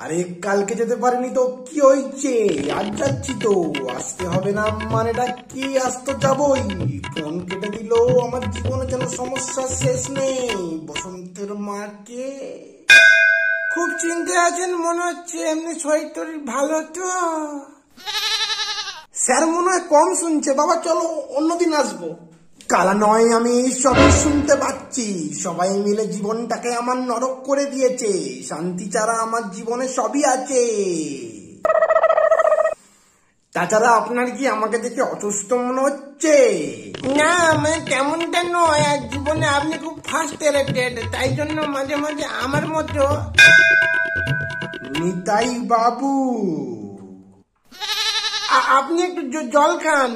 আরে কালকে যেতে পারিনি তো, কি হয়েছে? আজ যাচ্ছি তো, আসতে হবে না, মানেটা কি? আসতো যাবই। ফোন কেটে দিল, আমার জীবনে যেন সমস্যা শেষ নেই। বসন্তের মাকে। খুব চিন্তে আছেন, মনে হচ্ছে এমনি শরীর ভালো তো। স্যার মনে হয় কম শুনছে। বাবা, চলো অন্যদিন আসব। কালা নয় আমি সবই শুনতে পাচ্ছি। সবাই মিলে জীবনটাকে আমার নরক করে দিয়েছে। শান্তি ছাড়া আমার জীবনে সবই আছে। তাছাড়া আপনার কি আমাকে দেখে অসুস্থ মনে হচ্ছে? না মানে তেমনটা নয়। আর জীবনে আপনি খুব ফার্স্ট এলেক্টেড তাই জন্য মাঝে মাঝে আমার মতো নিতাই বাবু। আপনি একটু জল খান।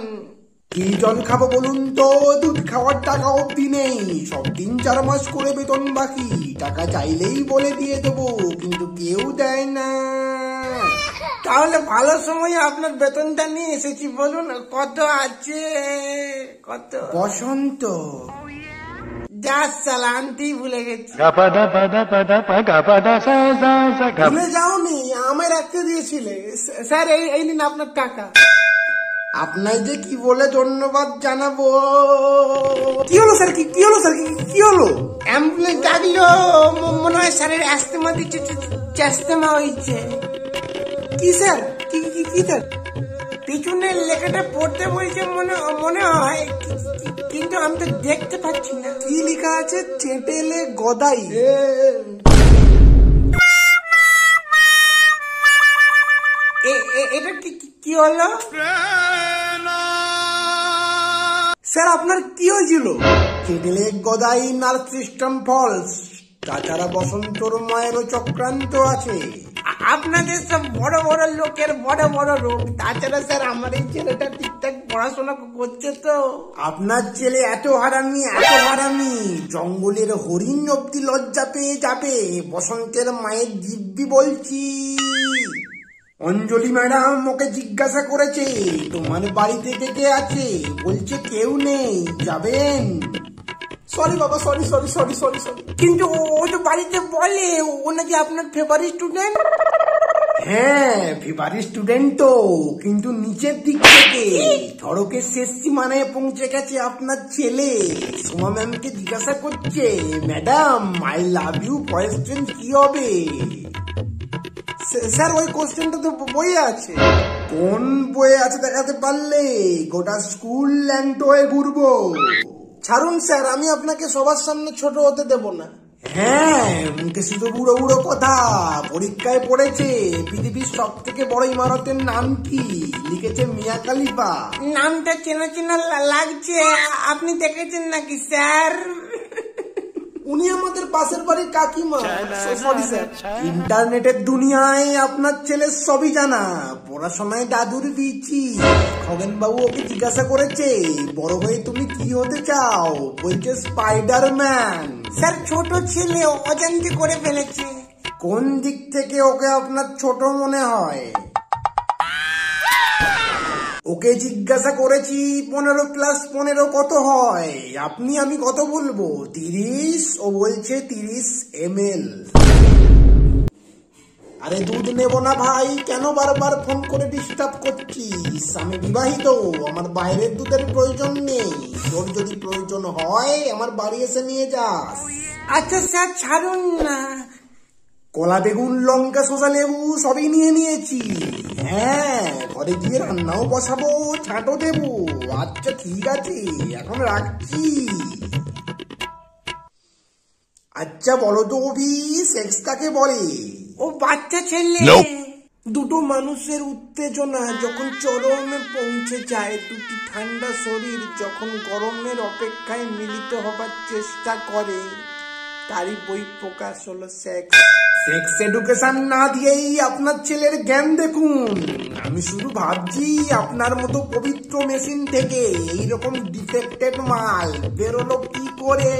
কি জল খাব বলুন তো দুধ খাওয়ার টাকা অব্দি নেই। সব তিন চার মাস করে বেতন বাকি টাকা চাইলেই বলে দিয়ে দেবো কিন্তু কেউ দেয় না। তাহলে ভালো সময় আপনার বেতনটা নিয়ে এসেছি বলুন কত আছে? কত? বসন্ত। সালা ভুলে গেছি. ভুলে যাওনি আমায় রাখতে দিয়েছিলে। স্যার এই নিন আপনার টাকা। আপনার যে কি বলে ধন্যবাদ জানাব? কি হলো স্যার কি? কি হলো স্যার কি? কি হলো? অ্যাম্বুলেন্স ডাকলো মনে হয় স্যারের অ্যাস্তেমা দিচ্ছে চেস্তেমা হয়েছে। কি স্যার? কি কি কি স্যার? পিছনের লেখাটা পড়তে বলছে মনে মনে হয় কিন্তু আমি তো দেখতে পাচ্ছি না। কি লেখা আছে? চেটেলে গদাই। কি হলো? স্যার আপনার কি হয়েছিল? চেটেলে গদাই নার্ভ সিস্টেম ফলস। তাছাড়া বসন্তর মায়েরও চক্রান্ত আছে। আপনাদের সব বড় বড় লোকের বড় বড় রোগ। তাছাড়া স্যার আমার এই ছেলেটা ঠিকঠাক পড়াশোনা করছে তো। আপনার ছেলে এত হারামি এত হারামি জঙ্গলের হরিণ অব্দি লজ্জা পেয়ে যাবে। বসন্তের মায়ের দিব্যি বলছি। অঞ্জলি ম্যাডাম ওকে জিজ্ঞাসা করেছে, তোমার বাড়িতে কে কে আছে? বলছে কেউ নেই, যাবেন? সরি বাবা sorry sorry sorry sorry sorry কিন্তু ও তো বাড়িতে বলে, ও নাকি আপনার ফেভারিট স্টুডেন্ট হ্যাঁ ফেভারি স্টুডেন্ট তো, কিন্তু নিচের দিক থেকে সড়কের শেষ সীমানায় পৌঁছে গেছে আপনার ছেলে। সোমা ম্যামকে জিজ্ঞাসা করছে, madam I love you question কি হবে? স্যার, ওই কোশ্চেনটা তো বইয়ে আছে। কোন বইয়ে আছে দেখাতে পারলে? গোটা স্কুল ল্যাংটো হয়ে ঘুরবো। ছাড়ুন, স্যার, আমি আপনাকে সবার সামনে ছোট হতে দেব না। হ্যাঁ মুখে শুধু বুড়ো বুড়ো কথা। পরীক্ষায় পড়েছে। পৃথিবীর সব থেকে বড় ইমারতের নাম কি? লিখেছে মিয়া কালিফা। নামটা চেনা চেনা লাগছে। আপনি দেখেছেন নাকি, স্যার? উনি আমাদের পাশের বাড়ির কাকিমা। সরি স্যার ইন্টারনেটের দুনিয়ায় আপনার ছেলে সবই জানা। পড়াশোনায় দাদুর বিচি খগেন বাবু ওকে জিজ্ঞাসা করেছে বড় হয়ে তুমি কি হতে চাও? বলছে স্পাইডারম্যান। স্যার ছোট ছেলে অজান্তি করে ফেলেছে। কোন দিক থেকে ওকে আপনার ছোট মনে হয়? ওকে জিজ্ঞাসা করেছি পনেরো প্লাস পনেরো কত হয়? আপনি আমি কত বলব? তিরিশ। ও বলছে তিরিশ এম আরে দুধ নেব না ভাই কেন বারবার ফোন করে ডিস্টার্ব করছিস? আমি বিবাহিত আমার বাইরের দুধের প্রয়োজন নেই। তোর যদি প্রয়োজন হয় আমার বাড়ি এসে নিয়ে যাস। আচ্ছা স্যার ছাড়ুন না। কলা বেগুন লঙ্কা শসা লেবু সবই নিয়ে নিয়েছি। হ্যাঁ ঘরে গিয়ে রান্নাও বসাবো ছাঁটো দেবো। আচ্ছা ঠিক আছে এখন রাখছি। আচ্ছা বলো তো অভি সেক্স কাকে বলে? ও বাচ্চা ছেলে। দুটো মানুষের উত্তেজনা যখন চরমে পৌঁছে যায় দুটি ঠান্ডা শরীর যখন গরমের অপেক্ষায় মিলিত হবার চেষ্টা করে। তারই বই প্রকাশ হলো সেক্স সেক্স এডুকেশন না দিয়েই আপনার ছেলের জ্ঞান দেখুন। আমি শুধু ভাবছি আপনার মতো পবিত্র মেশিন থেকে এইরকম ডিফেক্টেড মাল বেরোলো কি করে?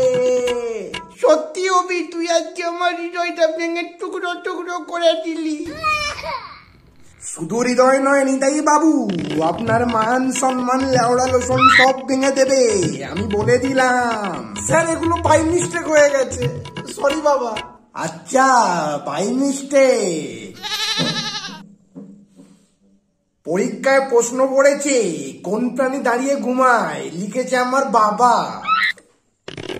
সত্যি অবি তুই আজকে আমার হৃদয়টা ভেঙে টুকরো টুকরো করে দিলি। শুধু হৃদয় নয় নিতাই বাবু আপনার মান সম্মান লেওড়া লোসন সব ভেঙে দেবে আমি বলে দিলাম। স্যার এগুলো বাই মিস্টেক হয়ে গেছে। সরি বাবা। আচ্ছা বাই মিস্টেক পরীক্ষায় প্রশ্ন পড়েছে কোন প্রাণী দাঁড়িয়ে ঘুমায় লিখেছে আমার বাবা।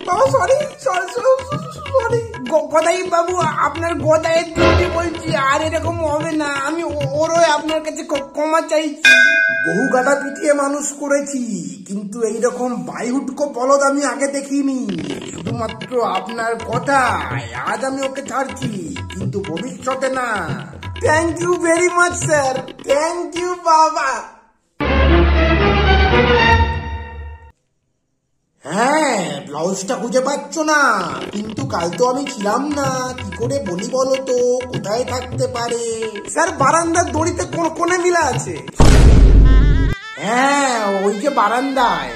বাবা সরি সরি গদাই বাবু, আপনার গদাইয়ের দিদি বলছি, আর এরকম হবে না। আমি ওরও আপনার কাছে ক্ষমা চাইছি। বহু গাদা পিটিয়ে মানুষ করেছি, কিন্তু এইরকম বাইহুটকো বলদ আমি আগে দেখিনি। শুধুমাত্র আপনার কথায় আজ আমি ওকে ছাড়ছি, কিন্তু ভবিষ্যতে না। Thank you very much sir thank you বাবা। ব্লাউজটা খুঁজে পাচ্ছ না। কিন্তু কাল তো আমি ছিলাম না। কি করে বলি বলো তো? কোথায় থাকতে পারে? স্যার বারান্দার দড়িতে কোন কোনে মিলা আছে? হ্যাঁ ওই যে বারান্দায়।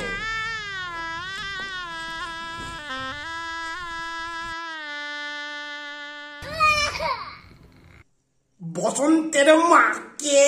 বসন্তের মাকে।